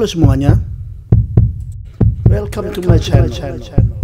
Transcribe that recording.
Halo semuanya. Welcome, to my channel.